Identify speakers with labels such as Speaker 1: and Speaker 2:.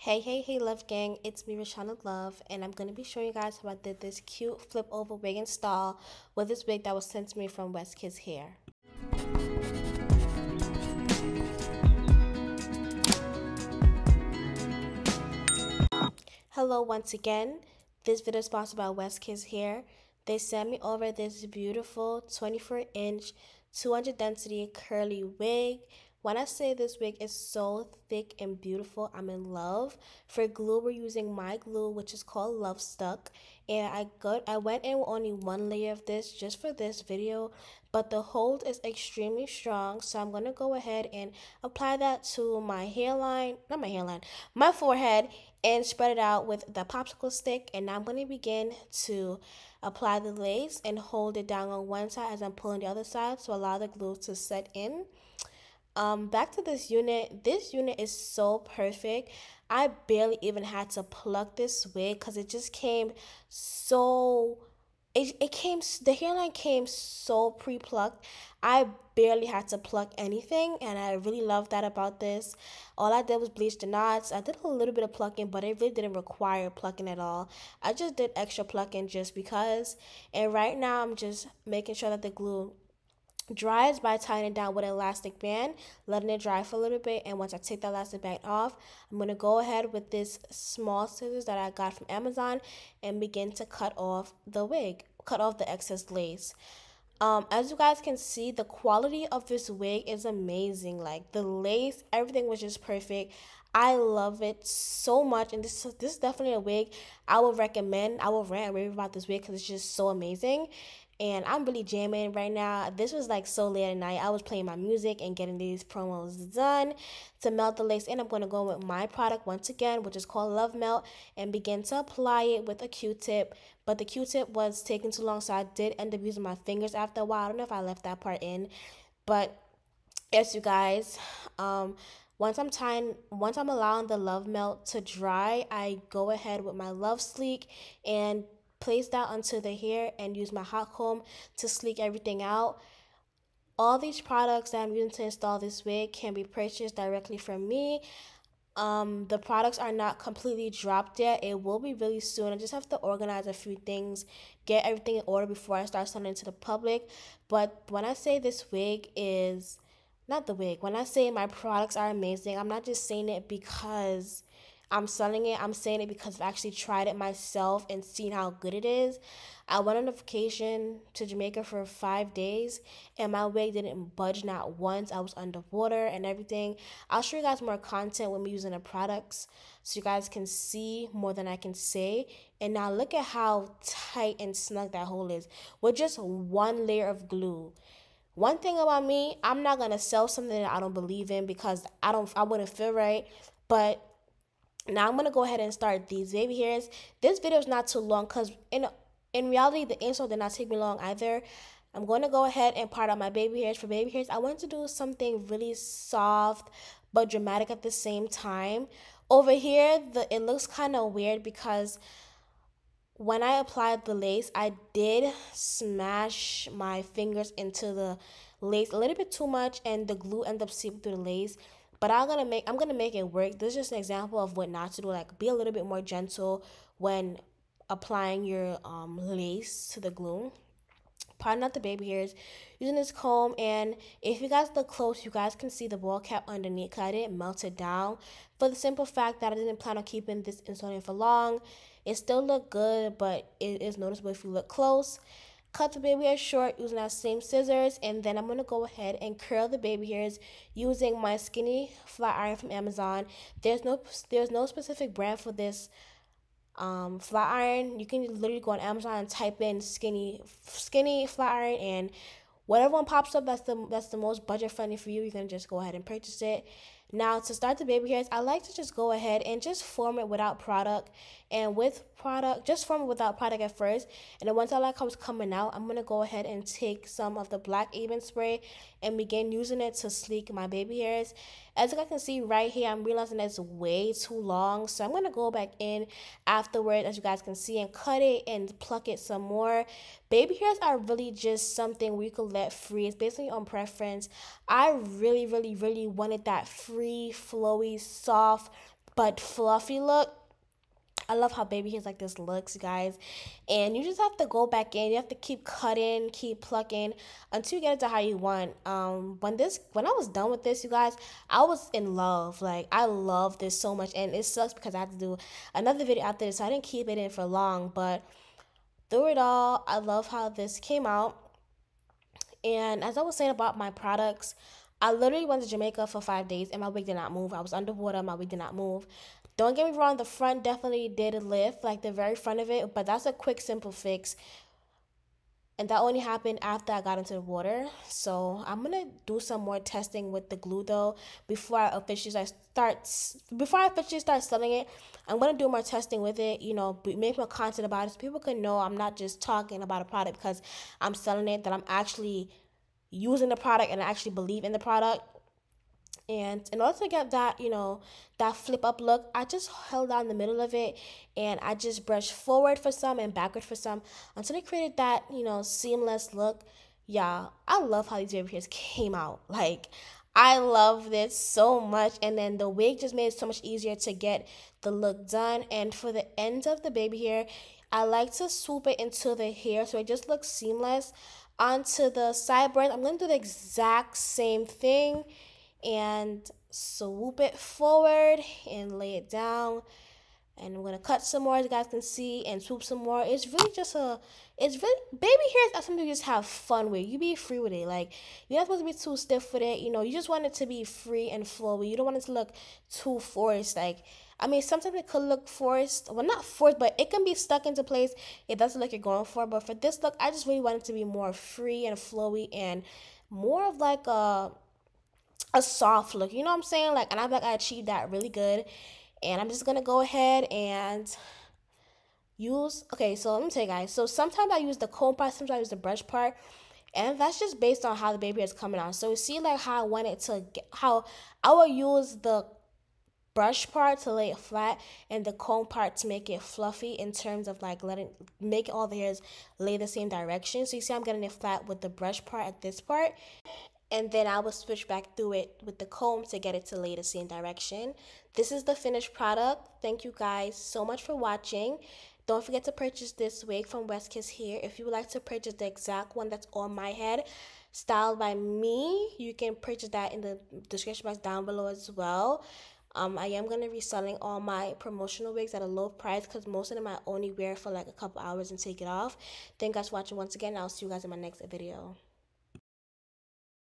Speaker 1: Hey, hey, hey, Love Gang, it's me, Russhana Love, and I'm going to be showing you guys how I did this cute flip over wig install with this wig that was sent to me from West Kiss Hair. Hello once again, this video is sponsored by West Kiss Hair. They sent me over this beautiful 24 inch, 200 density curly wig when I say this wig is so thick and beautiful, I'm in love. For glue, we're using my glue, which is called Love Stuck. And I got I went in with only one layer of this just for this video, but the hold is extremely strong. So I'm gonna go ahead and apply that to my hairline, not my hairline, my forehead, and spread it out with the popsicle stick. And now I'm gonna begin to apply the lace and hold it down on one side as I'm pulling the other side to allow the glue to set in. Um, back to this unit. This unit is so perfect. I barely even had to pluck this wig because it just came so. It, it came the hairline came so pre-plucked i barely had to pluck anything and i really love that about this all i did was bleach the knots i did a little bit of plucking but it really didn't require plucking at all i just did extra plucking just because and right now i'm just making sure that the glue dries by tying it down with an elastic band, letting it dry for a little bit. And once I take the elastic band off, I'm going to go ahead with this small scissors that I got from Amazon and begin to cut off the wig, cut off the excess lace. Um, as you guys can see, the quality of this wig is amazing. Like the lace, everything was just perfect. I love it so much, and this this is definitely a wig I would recommend. I will rant rave about this wig because it's just so amazing and I'm really jamming right now. This was like so late at night. I was playing my music and getting these promos done to melt the lace. And I'm going to go with my product once again, which is called Love Melt, and begin to apply it with a Q-tip. But the Q-tip was taking too long, so I did end up using my fingers after a while. I don't know if I left that part in, but yes, you guys. Um, once I'm tying, once I'm allowing the Love Melt to dry, I go ahead with my Love Sleek and place that onto the hair and use my hot comb to sleek everything out. All these products that I'm using to install this wig can be purchased directly from me. Um, the products are not completely dropped yet. It will be really soon. I just have to organize a few things, get everything in order before I start selling it to the public. But when I say this wig is not the wig, when I say my products are amazing, I'm not just saying it because I'm selling it. I'm saying it because I've actually tried it myself and seen how good it is. I went on a vacation to Jamaica for five days and my wig didn't budge not once. I was underwater and everything. I'll show you guys more content when we using the products so you guys can see more than I can say. And now look at how tight and snug that hole is with just one layer of glue. One thing about me, I'm not gonna sell something that I don't believe in because I don't I wouldn't feel right. But now I'm gonna go ahead and start these baby hairs. This video is not too long because in in reality the install did not take me long either. I'm going to go ahead and part out my baby hairs. For baby hairs, I want to do something really soft but dramatic at the same time. Over here, the it looks kind of weird because when I applied the lace, I did smash my fingers into the lace a little bit too much and the glue ended up seeping through the lace. But I'm gonna make I'm gonna make it work. This is just an example of what not to do. Like be a little bit more gentle when applying your um, lace to the glue. Pardon out the baby hairs using this comb and if you guys look close you guys can see the ball cap underneath because I didn't melt it down for the simple fact that I didn't plan on keeping this insulating for long. It still looked good but it is noticeable if you look close cut the baby hairs short using that same scissors and then I'm going to go ahead and curl the baby hairs using my skinny flat iron from Amazon. There's no there's no specific brand for this um, flat iron. You can literally go on Amazon and type in skinny skinny flat iron and whatever one pops up that's the that's the most budget friendly for you, you can just go ahead and purchase it. Now to start the baby hairs, I like to just go ahead and just form it without product and with product, just form it without product at first. And then once I like how it's coming out, I'm going to go ahead and take some of the black even spray and begin using it to sleek my baby hairs. As you guys can see right here, I'm realizing it's way too long. So I'm going to go back in afterwards, as you guys can see, and cut it and pluck it some more. Baby hairs are really just something we could let free. It's basically on preference. I really, really, really wanted that free, flowy, soft, but fluffy look I love how baby hairs like this looks, guys. And you just have to go back in. You have to keep cutting, keep plucking until you get it to how you want. Um, when this, when I was done with this, you guys, I was in love. Like I love this so much, and it sucks because I had to do another video after this, so I didn't keep it in for long. But through it all, I love how this came out. And as I was saying about my products, I literally went to Jamaica for five days and my wig did not move. I was underwater, my wig did not move. Don't get me wrong, the front definitely did lift, like the very front of it, but that's a quick, simple fix. And that only happened after I got into the water. So I'm gonna do some more testing with the glue though before I officially start before I officially start selling it. I'm gonna do more testing with it. You know, make more content about it so people can know I'm not just talking about a product because I'm selling it. That I'm actually using the product and actually believe in the product. And in order to get that, you know, that flip up look, I just held down the middle of it and I just brushed forward for some and backward for some until it created that, you know, seamless look. Y'all, I love how these baby hairs came out. Like, I love this so much. And then the wig just made it so much easier to get the look done. And for the end of the baby hair, I like to swoop it into the hair so it just looks seamless. Onto the sideburns, I'm going to do the exact same thing and swoop it forward and lay it down. And I'm gonna cut some more as you guys can see and swoop some more. It's really just a it's really baby hairs are something you just have fun with. You be free with it. Like you're not supposed to be too stiff with it. You know, you just want it to be free and flowy. You don't want it to look too forced. Like I mean, sometimes it could look forced. Well, not forced, but it can be stuck into place. It doesn't look you're going for. But for this look, I just really want it to be more free and flowy and more of like a a soft look. You know what I'm saying? Like, and I feel like I achieved that really good. And I'm just gonna go ahead and use. Okay, so let me tell you guys. So sometimes I use the comb part, sometimes I use the brush part. And that's just based on how the baby is coming out. So you see like how I want it to get, how I will use the brush part to lay it flat and the comb part to make it fluffy in terms of like letting make all the hairs lay the same direction. So you see I'm getting it flat with the brush part at this part and then I will switch back through it with the comb to get it to lay the same direction. This is the finished product. Thank you guys so much for watching. Don't forget to purchase this wig from West Kiss Hair. If you would like to purchase the exact one that's on my head, styled by me, you can purchase that in the description box down below as well. Um, I am going to be selling all my promotional wigs at a low price because most of them I only wear for like a couple hours and take it off. Thank you guys for watching once again. I'll see you guys in my next video.